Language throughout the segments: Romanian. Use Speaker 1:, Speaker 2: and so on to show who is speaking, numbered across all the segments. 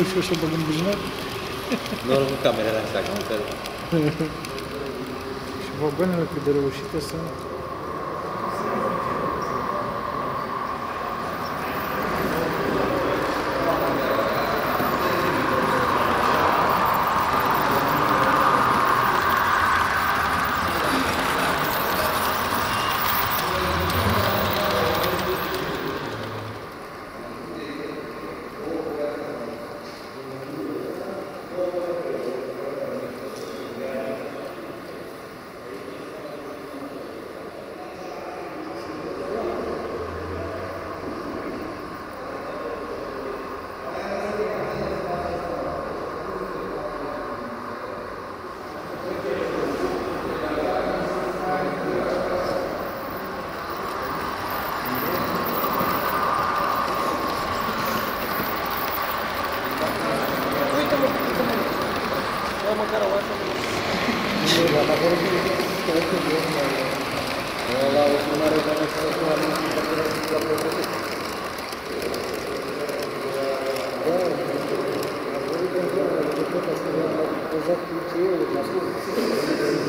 Speaker 1: Păi iau și eu să bag în buzunar?
Speaker 2: Nu cu camerele astea, că nu te...
Speaker 1: Și vagoanele cât de reușite sunt.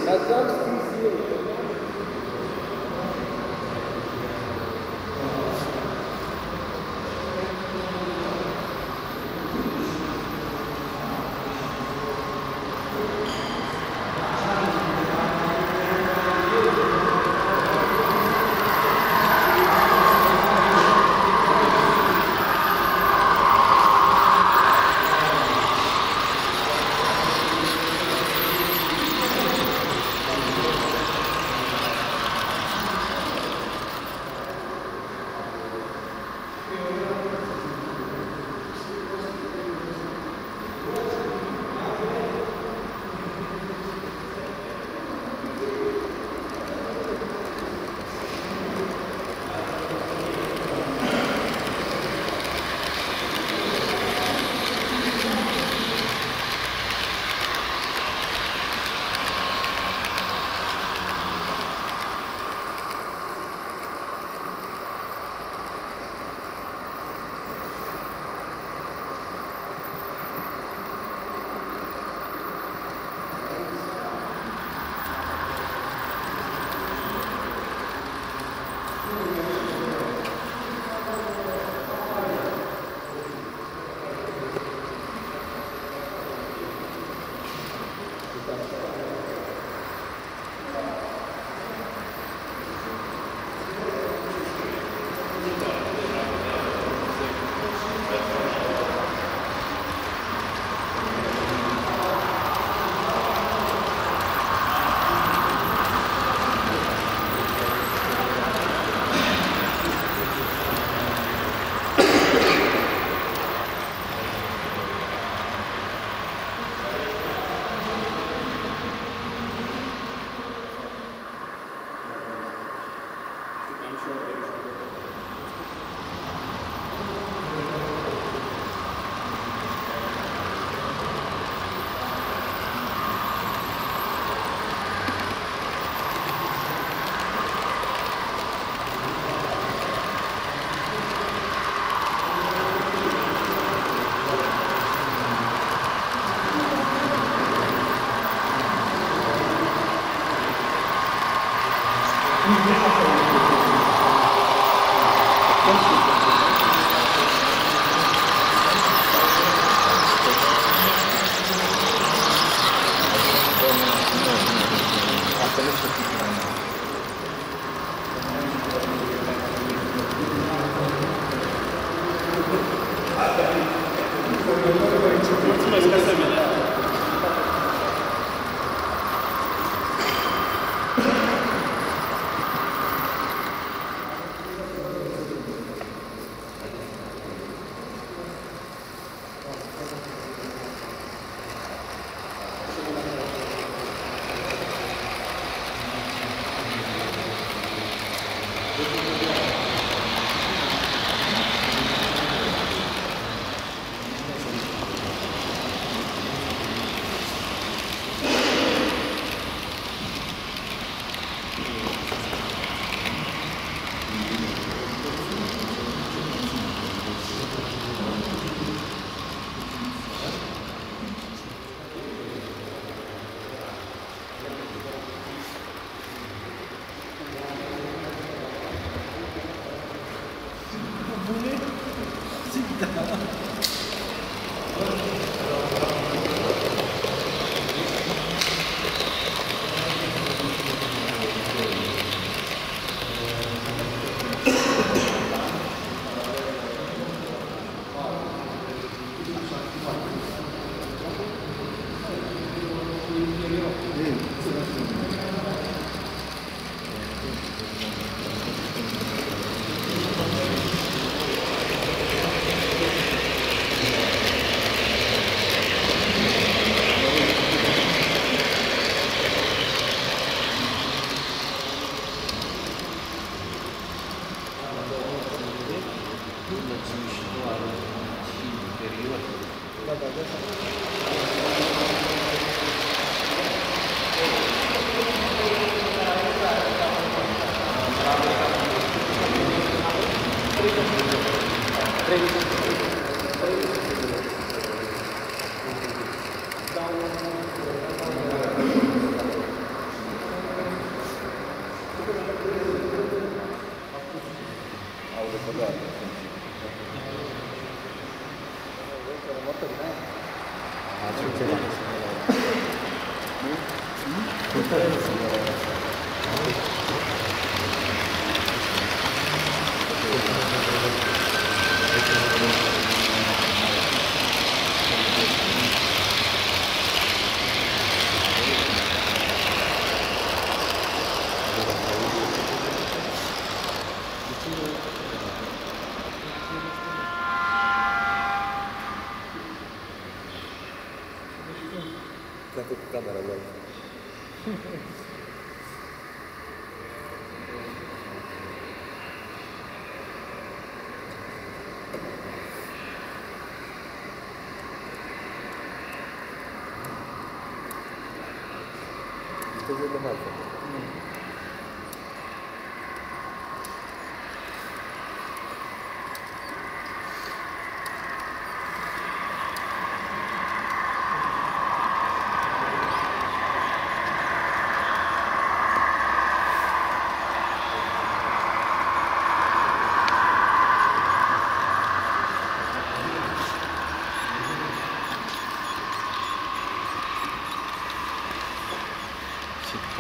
Speaker 1: Как там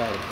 Speaker 1: cara.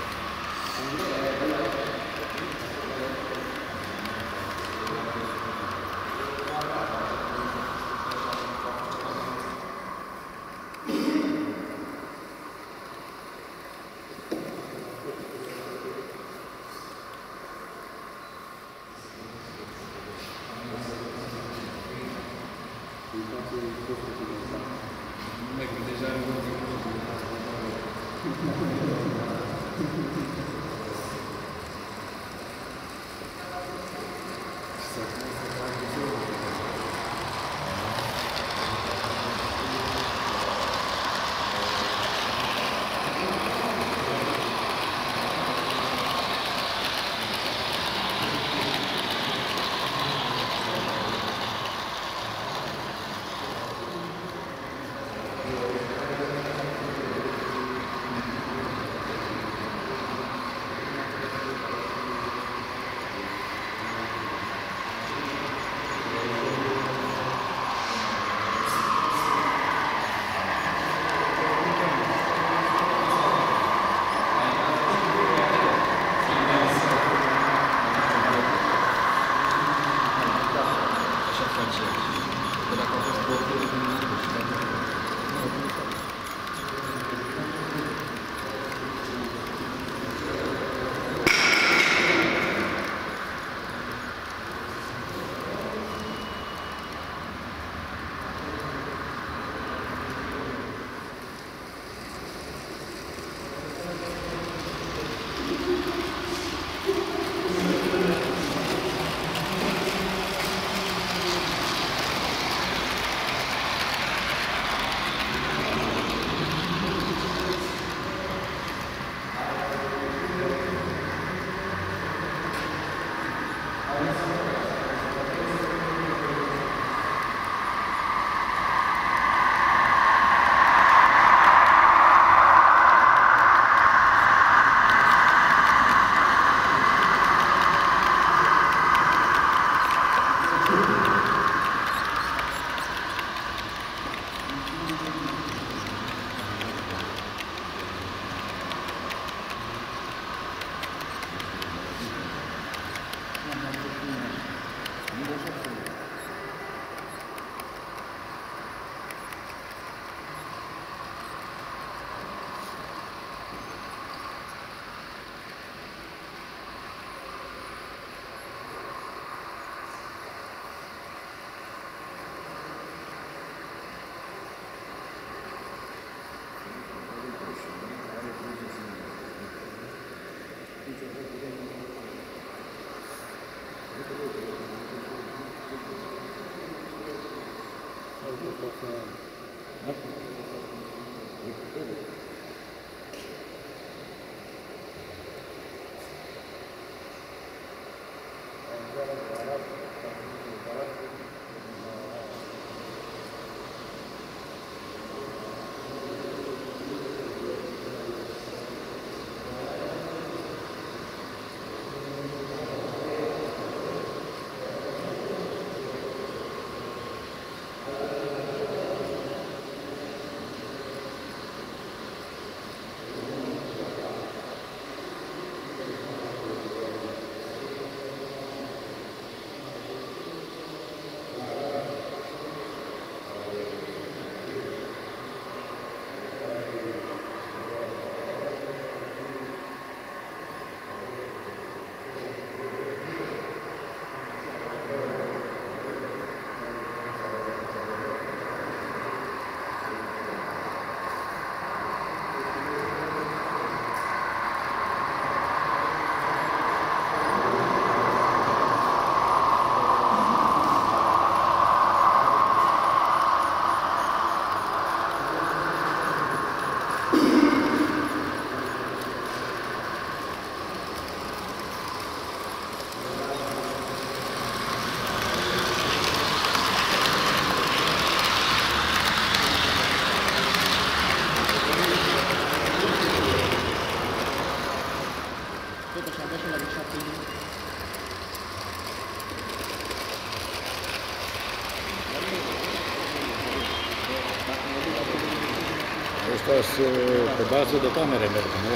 Speaker 1: Thank
Speaker 3: you. Pe bază de camere merg, nu?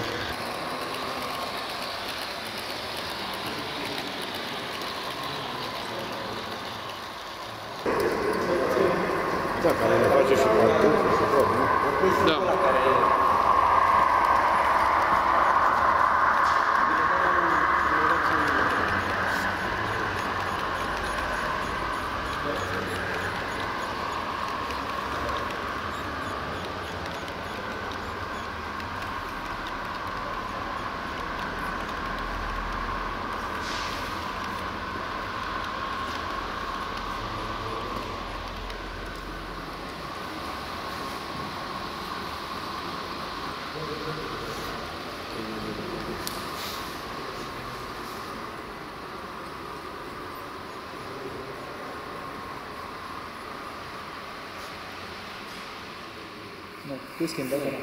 Speaker 3: Da, care ne face și parcurs și tot, nu?
Speaker 1: Da.
Speaker 2: Nu, tu schimbi acum.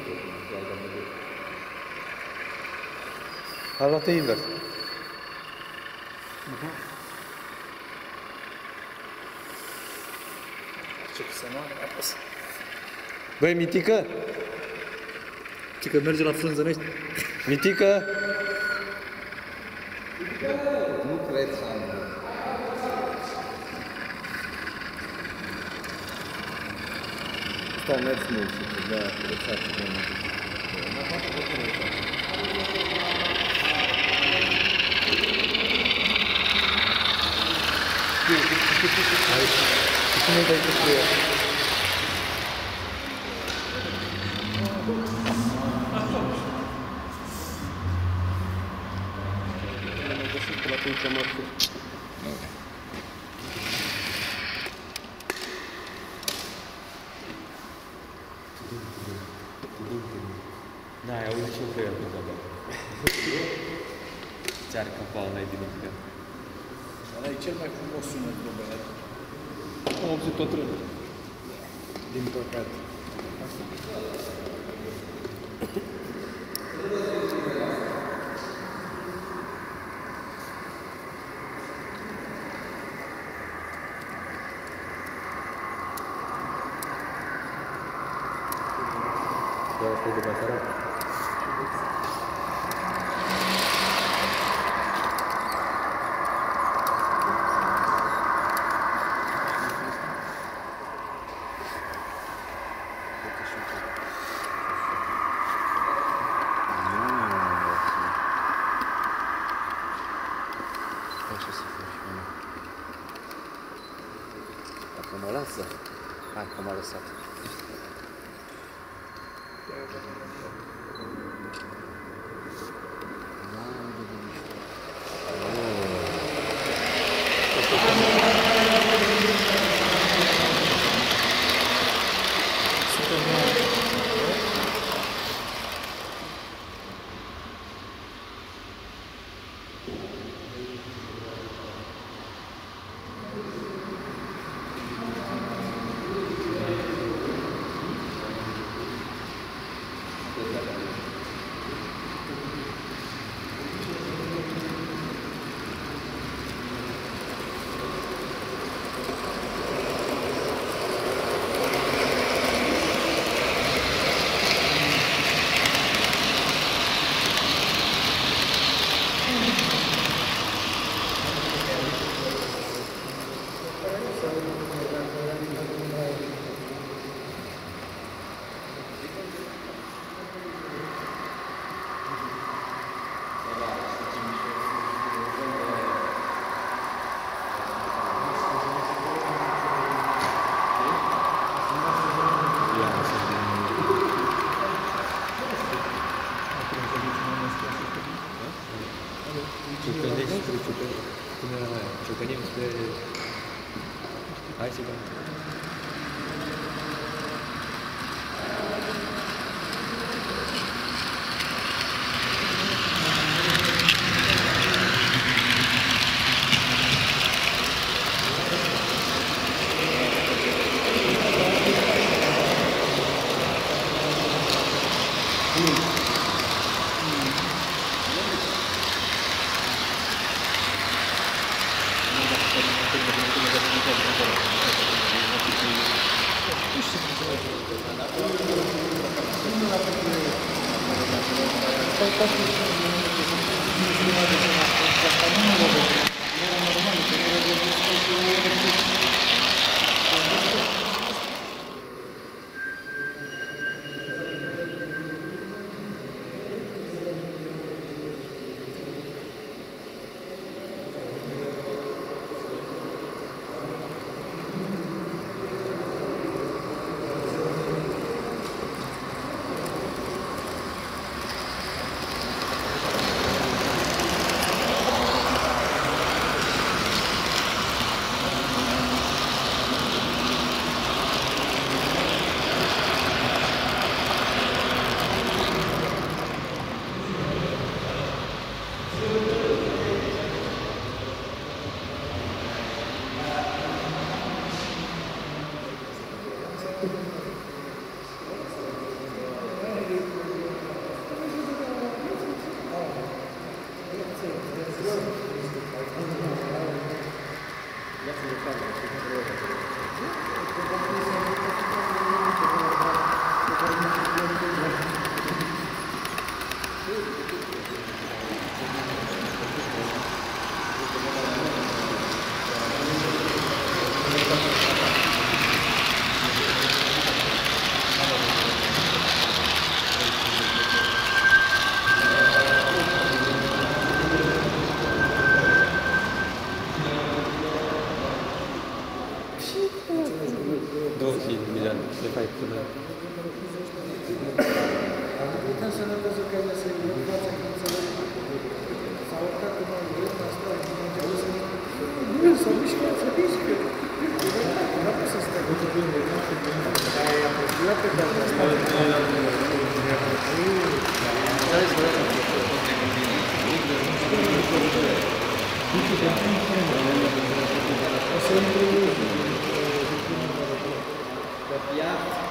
Speaker 1: Arată invers.
Speaker 2: Ce să nu apăs.
Speaker 1: Băi, Mitică!
Speaker 2: Ce că merge la frunzănești?
Speaker 1: Mitică!
Speaker 2: стал нецмился, когда отрицательно. Почему так пришло? この時、この
Speaker 1: 時、この時。Слава Богу,
Speaker 2: Putem să ne văzut că ele se învață când se s-a urcat în avion, a stat în avion, să nu s-a mișcat, s-a mișcat. Nu a pus să stea cu bine, nu știu bine. Dar e apropiat pe care a stat. O să intru pe piață.